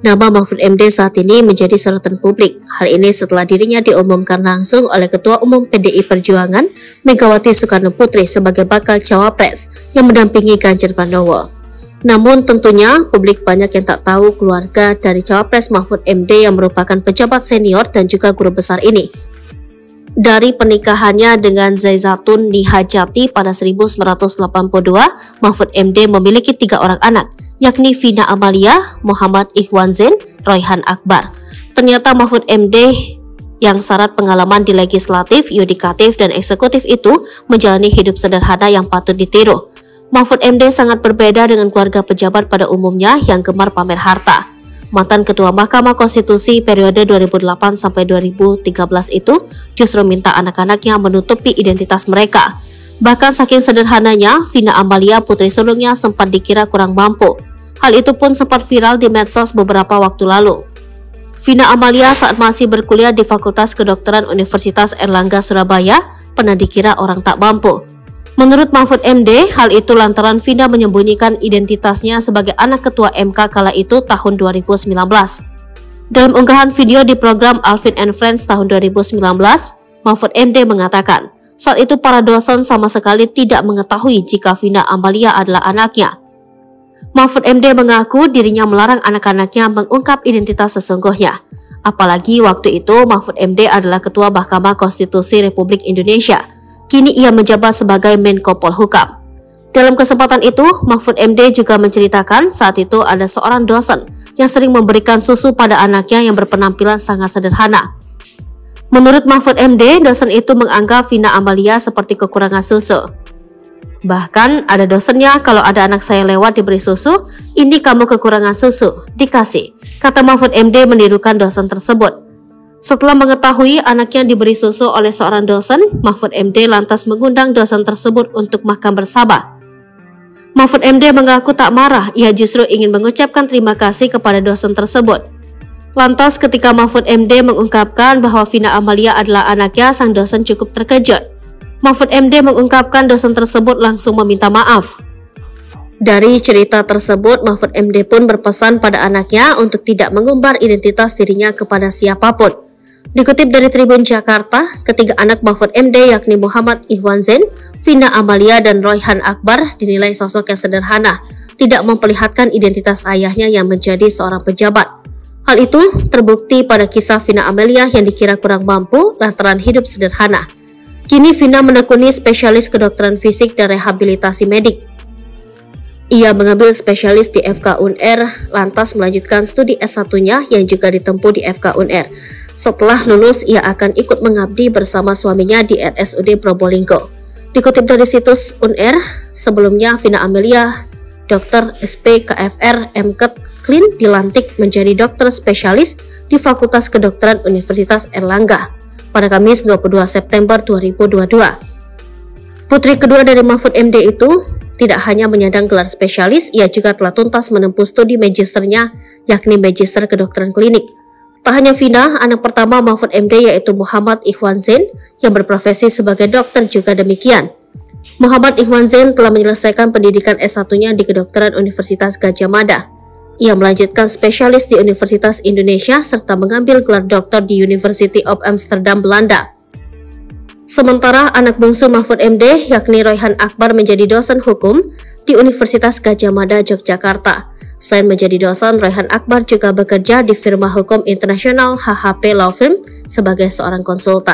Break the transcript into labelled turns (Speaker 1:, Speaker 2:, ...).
Speaker 1: Nama Mahfud MD saat ini menjadi sorotan publik. Hal ini setelah dirinya diumumkan langsung oleh Ketua Umum PDI Perjuangan, Megawati Soekarno Putri sebagai bakal cawapres yang mendampingi Ganjar Pranowo. Namun tentunya publik banyak yang tak tahu keluarga dari cawapres Mahfud MD yang merupakan pejabat senior dan juga guru besar ini. Dari pernikahannya dengan Zaizatun Nihajati pada 1982, Mahfud MD memiliki tiga orang anak, yakni Vina Amalia, Muhammad Ikhwan Zain, Royhan Akbar. Ternyata Mahfud MD yang syarat pengalaman di legislatif, yudikatif, dan eksekutif itu menjalani hidup sederhana yang patut ditiru. Mahfud MD sangat berbeda dengan keluarga pejabat pada umumnya yang gemar pamer harta. Mantan Ketua Mahkamah Konstitusi periode 2008 sampai 2013 itu justru minta anak-anaknya menutupi identitas mereka. Bahkan saking sederhananya, Vina Amalia putri sulungnya sempat dikira kurang mampu Hal itu pun sempat viral di medsos beberapa waktu lalu. Vina Amalia saat masih berkuliah di Fakultas Kedokteran Universitas Erlangga Surabaya pernah dikira orang tak mampu. Menurut Mahfud MD, hal itu lantaran Vina menyembunyikan identitasnya sebagai anak ketua MK kala itu tahun 2019. Dalam unggahan video di program Alvin and Friends tahun 2019, Mahfud MD mengatakan, saat itu para dosen sama sekali tidak mengetahui jika Vina Amalia adalah anaknya. Mahfud MD mengaku dirinya melarang anak-anaknya mengungkap identitas sesungguhnya. Apalagi waktu itu Mahfud MD adalah Ketua Mahkamah Konstitusi Republik Indonesia. Kini ia menjabat sebagai Menko Polhukam. Dalam kesempatan itu, Mahfud MD juga menceritakan saat itu ada seorang dosen yang sering memberikan susu pada anaknya yang berpenampilan sangat sederhana. Menurut Mahfud MD, dosen itu menganggap Vina Amalia seperti kekurangan susu. Bahkan ada dosennya kalau ada anak saya lewat diberi susu, ini kamu kekurangan susu, dikasih. Kata Mahfud MD menirukan dosen tersebut. Setelah mengetahui anaknya diberi susu oleh seorang dosen, Mahfud MD lantas mengundang dosen tersebut untuk makan bersama. Mahfud MD mengaku tak marah, ia justru ingin mengucapkan terima kasih kepada dosen tersebut. Lantas ketika Mahfud MD mengungkapkan bahwa Vina Amalia adalah anaknya, sang dosen cukup terkejut. Mahfud MD mengungkapkan dosen tersebut langsung meminta maaf. Dari cerita tersebut, Mahfud MD pun berpesan pada anaknya untuk tidak mengumbar identitas dirinya kepada siapa pun. Dikutip dari Tribun Jakarta, ketiga anak Mahfud MD yakni Muhammad Ikhwan Zain, Vina Amalia, dan Royhan Akbar dinilai sosok yang sederhana, tidak memperlihatkan identitas ayahnya yang menjadi seorang pejabat. Hal itu terbukti pada kisah Vina Amalia yang dikira kurang mampu lantaran hidup sederhana. Kini Vina menekuni spesialis kedokteran fisik dan rehabilitasi medik. Ia mengambil spesialis di FK UNR, lantas melanjutkan studi S1-nya yang juga ditempuh di FK UNR. Setelah lulus, ia akan ikut mengabdi bersama suaminya di RSUD Probolinggo. Dikutip dari situs UNR, sebelumnya Vina Amelia, Dr. SP KFR MKet Klin dilantik menjadi dokter spesialis di Fakultas Kedokteran Universitas Erlangga pada Kamis 22 September 2022. Putri kedua dari Mahfud MD itu tidak hanya menyandang gelar spesialis, ia juga telah tuntas menempuh studi magisternya, yakni Magister Kedokteran Klinik. Tak hanya Vina, anak pertama Mahfud MD yaitu Muhammad Ikhwan Zain yang berprofesi sebagai dokter juga demikian. Muhammad Ikhwan Zain telah menyelesaikan pendidikan S1-nya di Kedokteran Universitas Gajah Mada. Ia melanjutkan spesialis di Universitas Indonesia serta mengambil gelar doktor di University of Amsterdam, Belanda. Sementara anak bungsu Mahfud MD yakni Royhan Akbar menjadi dosen hukum di Universitas Gajah Mada, Yogyakarta. Selain menjadi dosen, Royhan Akbar juga bekerja di firma hukum internasional HHP Law Firm sebagai seorang konsultan.